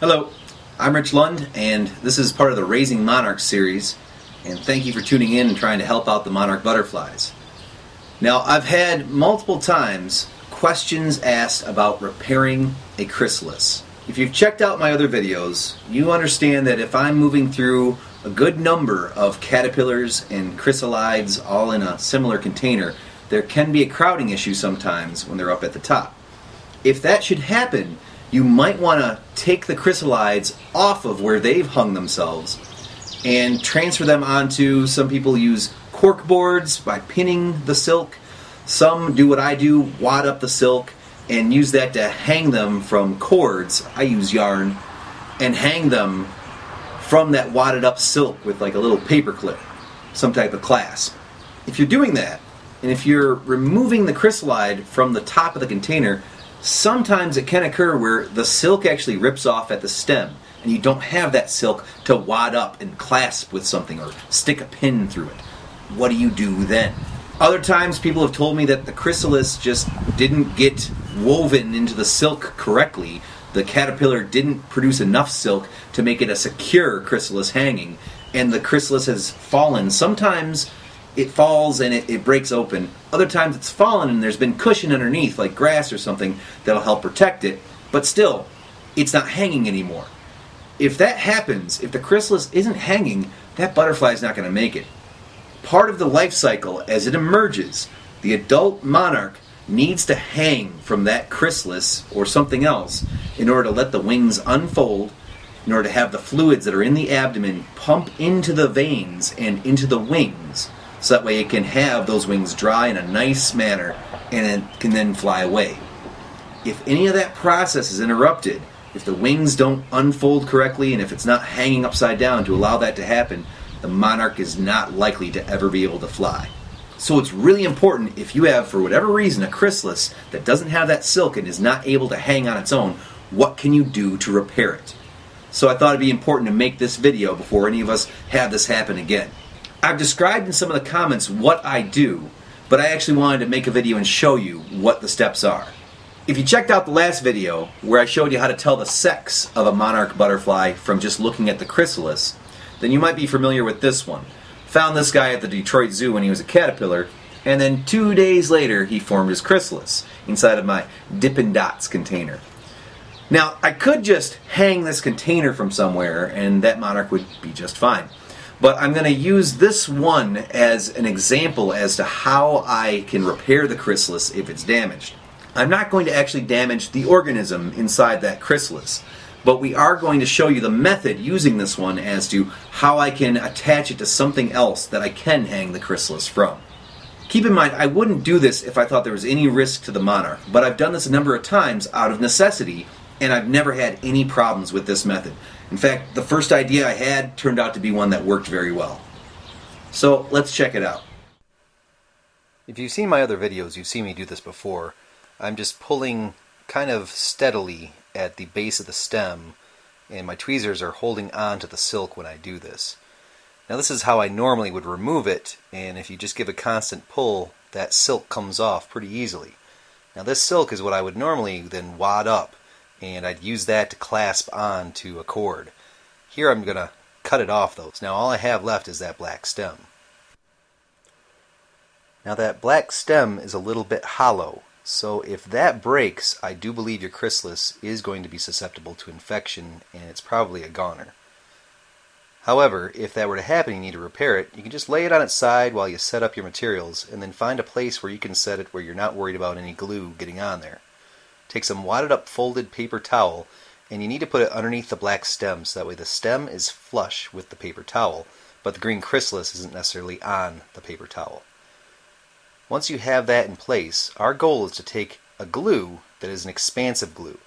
Hello, I'm Rich Lund, and this is part of the Raising Monarchs series. And thank you for tuning in and trying to help out the monarch butterflies. Now, I've had multiple times questions asked about repairing a chrysalis. If you've checked out my other videos, you understand that if I'm moving through a good number of caterpillars and chrysalides all in a similar container, there can be a crowding issue sometimes when they're up at the top. If that should happen, you might want to take the chrysalides off of where they've hung themselves and transfer them onto some people use cork boards by pinning the silk. Some do what I do, wad up the silk and use that to hang them from cords. I use yarn and hang them from that wadded up silk with like a little paper clip, some type of clasp. If you're doing that, and if you're removing the chrysalide from the top of the container, sometimes it can occur where the silk actually rips off at the stem and you don't have that silk to wad up and clasp with something or stick a pin through it. What do you do then? Other times, people have told me that the chrysalis just didn't get woven into the silk correctly. The caterpillar didn't produce enough silk to make it a secure chrysalis hanging, and the chrysalis has fallen. Sometimes it falls and it, it breaks open. Other times it's fallen and there's been cushion underneath, like grass or something, that'll help protect it, but still, it's not hanging anymore. If that happens, if the chrysalis isn't hanging, that butterfly is not going to make it part of the life cycle as it emerges, the adult monarch needs to hang from that chrysalis or something else in order to let the wings unfold, in order to have the fluids that are in the abdomen pump into the veins and into the wings, so that way it can have those wings dry in a nice manner and it can then fly away. If any of that process is interrupted, if the wings don't unfold correctly and if it's not hanging upside down to allow that to happen, the monarch is not likely to ever be able to fly. So it's really important if you have, for whatever reason, a chrysalis that doesn't have that silk and is not able to hang on its own, what can you do to repair it? So I thought it'd be important to make this video before any of us have this happen again. I've described in some of the comments what I do, but I actually wanted to make a video and show you what the steps are. If you checked out the last video where I showed you how to tell the sex of a monarch butterfly from just looking at the chrysalis, then you might be familiar with this one. Found this guy at the Detroit Zoo when he was a caterpillar, and then two days later he formed his chrysalis inside of my Dippin' Dots container. Now, I could just hang this container from somewhere and that monarch would be just fine. But I'm going to use this one as an example as to how I can repair the chrysalis if it's damaged. I'm not going to actually damage the organism inside that chrysalis but we are going to show you the method using this one as to how I can attach it to something else that I can hang the chrysalis from. Keep in mind, I wouldn't do this if I thought there was any risk to the monarch, but I've done this a number of times out of necessity, and I've never had any problems with this method. In fact, the first idea I had turned out to be one that worked very well. So let's check it out. If you've seen my other videos, you've seen me do this before. I'm just pulling kind of steadily at the base of the stem and my tweezers are holding on to the silk when I do this. Now this is how I normally would remove it and if you just give a constant pull that silk comes off pretty easily. Now this silk is what I would normally then wad up and I'd use that to clasp on to a cord. Here I'm going to cut it off though. So now all I have left is that black stem. Now that black stem is a little bit hollow so if that breaks, I do believe your chrysalis is going to be susceptible to infection and it's probably a goner. However, if that were to happen you need to repair it, you can just lay it on its side while you set up your materials and then find a place where you can set it where you're not worried about any glue getting on there. Take some wadded up folded paper towel and you need to put it underneath the black stem so that way the stem is flush with the paper towel, but the green chrysalis isn't necessarily on the paper towel. Once you have that in place, our goal is to take a glue that is an expansive glue.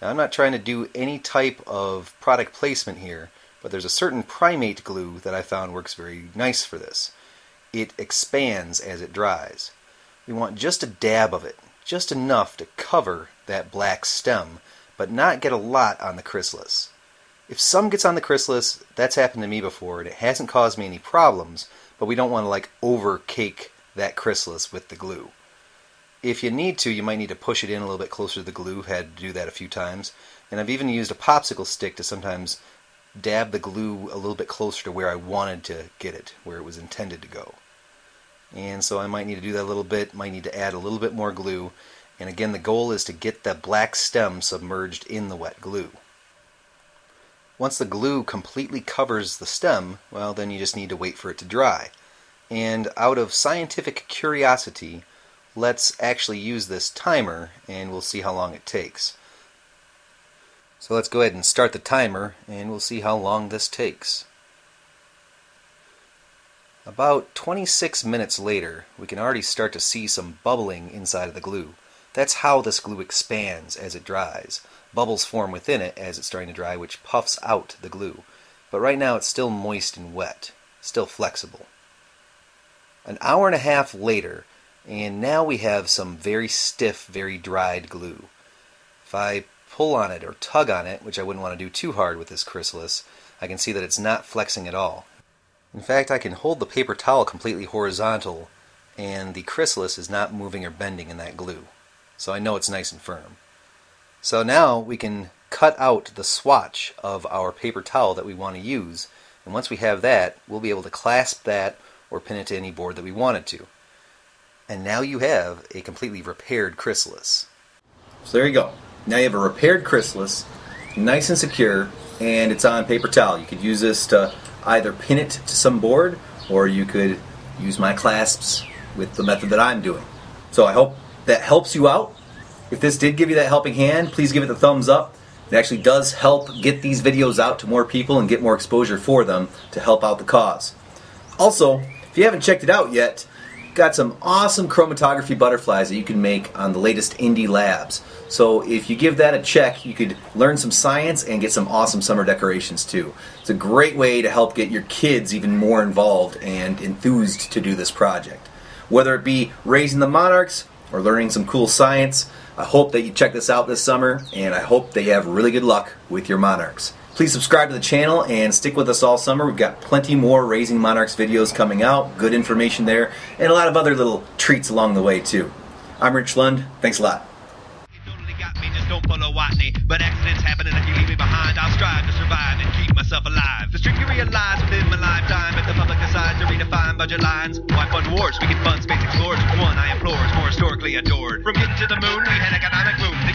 Now I'm not trying to do any type of product placement here, but there's a certain primate glue that I found works very nice for this. It expands as it dries. We want just a dab of it, just enough to cover that black stem, but not get a lot on the chrysalis. If some gets on the chrysalis, that's happened to me before, and it hasn't caused me any problems, but we don't want to like over cake that chrysalis with the glue. If you need to, you might need to push it in a little bit closer to the glue. Had to do that a few times. And I've even used a popsicle stick to sometimes dab the glue a little bit closer to where I wanted to get it, where it was intended to go. And so I might need to do that a little bit, might need to add a little bit more glue. And again, the goal is to get the black stem submerged in the wet glue. Once the glue completely covers the stem, well, then you just need to wait for it to dry. And out of scientific curiosity, let's actually use this timer and we'll see how long it takes. So let's go ahead and start the timer and we'll see how long this takes. About 26 minutes later, we can already start to see some bubbling inside of the glue. That's how this glue expands as it dries. Bubbles form within it as it's starting to dry, which puffs out the glue. But right now it's still moist and wet, still flexible. An hour and a half later, and now we have some very stiff, very dried glue. If I pull on it or tug on it, which I wouldn't want to do too hard with this chrysalis, I can see that it's not flexing at all. In fact, I can hold the paper towel completely horizontal and the chrysalis is not moving or bending in that glue. So I know it's nice and firm. So now we can cut out the swatch of our paper towel that we want to use. And once we have that, we'll be able to clasp that or pin it to any board that we wanted to. And now you have a completely repaired chrysalis. So there you go. Now you have a repaired chrysalis, nice and secure, and it's on paper towel. You could use this to either pin it to some board or you could use my clasps with the method that I'm doing. So I hope that helps you out. If this did give you that helping hand, please give it the thumbs up. It actually does help get these videos out to more people and get more exposure for them to help out the cause. Also, if you haven't checked it out yet, got some awesome chromatography butterflies that you can make on the latest Indie Labs. So if you give that a check, you could learn some science and get some awesome summer decorations too. It's a great way to help get your kids even more involved and enthused to do this project. Whether it be raising the monarchs or learning some cool science, I hope that you check this out this summer and I hope that you have really good luck with your monarchs. Please subscribe to the channel and stick with us all summer. We've got plenty more Raising Monarchs videos coming out, good information there, and a lot of other little treats along the way too. I'm Rich Lund. Thanks a lot budget lines, why fund wars? We can fund space explorers. One I implore is more historically adored. From getting to the moon, we had economic boom.